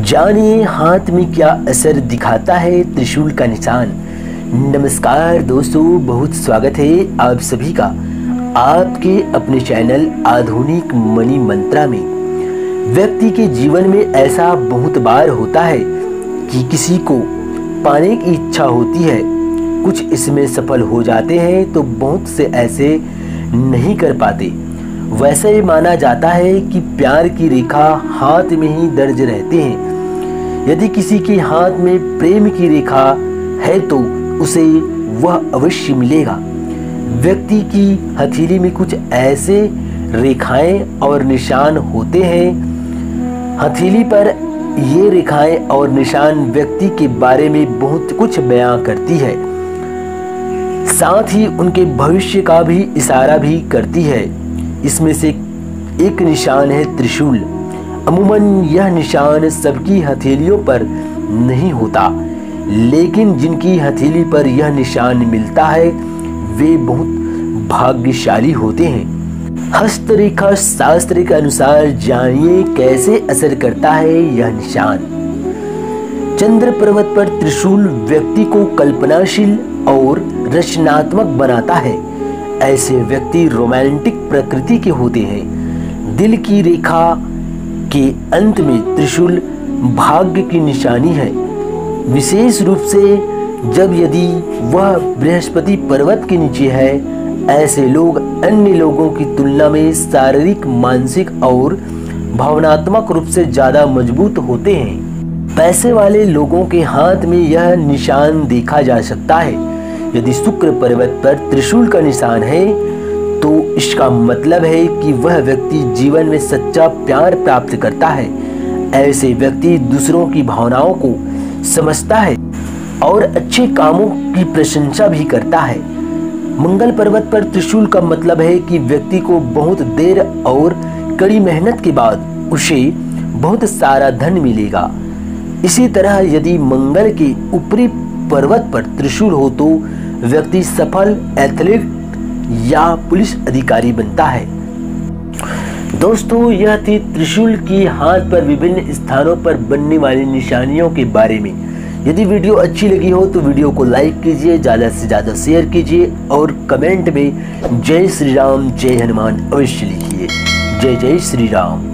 जानिए हाथ में क्या असर दिखाता है त्रिशूल का निशान। नमस्कार दोस्तों, बहुत स्वागत है आप सभी का आपके अपने चैनल आधुनिक मनी मंत्रा में। व्यक्ति के जीवन में ऐसा बहुत बार होता है कि किसी को पाने की इच्छा होती है। कुछ इसमें सफल हो जाते हैं तो बहुत से ऐसे नहीं कर पाते। वैसे माना जाता है कि प्यार की रेखा हाथ में ही दर्ज रहते हैं। यदि किसी के हाथ में प्रेम की रेखा है तो उसे वह अवश्य मिलेगा। व्यक्ति की हथेली में कुछ ऐसे रेखाएँ और निशान होते हैं। हथेली पर ये रेखाएँ और निशान व्यक्ति के बारे में बहुत कुछ बयां करती है। साथ ही उनके भविष्य का भी इशारा भी करती है। इसमें से एक निशान है त्रिशूल। अमूमन यह निशान सबकी हथेलियों पर नहीं होता, लेकिन जिनकी हथेली पर यह निशान मिलता है, वे बहुत भाग्यशाली होते हैं। हस्तरेखा शास्त्र के अनुसार जानिए कैसे असर करता है यह निशान। चंद्र पर्वत पर त्रिशूल व्यक्ति को कल्पनाशील और रचनात्मक बनाता है। ऐसे व्यक्ति रोमांटिक प्रकृति के होते हैं। दिल की रेखा के अंत में त्रिशूल भाग्य की निशानी है। विशेष रूप से जब यदि वह बृहस्पति पर्वत के नीचे है, ऐसे लोग अन्य लोगों की तुलना में शारीरिक, मानसिक और भावनात्मक रूप से ज़्यादा मज़बूत होते हैं। पैसे वाले लोगों के हाथ में यह निशान देखा जा सकता है। यदि शुक्र पर्वत पर त्रिशूल का निशान है इसका मतलब है कि वह व्यक्ति जीवन में सच्चा प्यार प्राप्त करता है। ऐसे व्यक्ति दूसरों की भावनाओं को समझता है और अच्छे कामों की प्रशंसा भी करता है। मंगल पर्वत पर त्रिशूल का मतलब है कि व्यक्ति को बहुत देर और कड़ी मेहनत के बाद उसे बहुत सारा धन मिलेगा। इसी तरह यदि मंगल के ऊपरी पर्वत पर त्रिशूल हो तो व्यक्ति सफल एथलीट या पुलिस अधिकारी बनता है। दोस्तों, यह थी त्रिशूल की हाथ पर विभिन्न स्थानों पर बनने वाली निशानियों के बारे में। यदि वीडियो अच्छी लगी हो तो वीडियो को लाइक कीजिए, ज़्यादा से ज़्यादा शेयर कीजिए और कमेंट में जय श्री राम, जय हनुमान अवश्य लिखिए। जय जय श्री राम।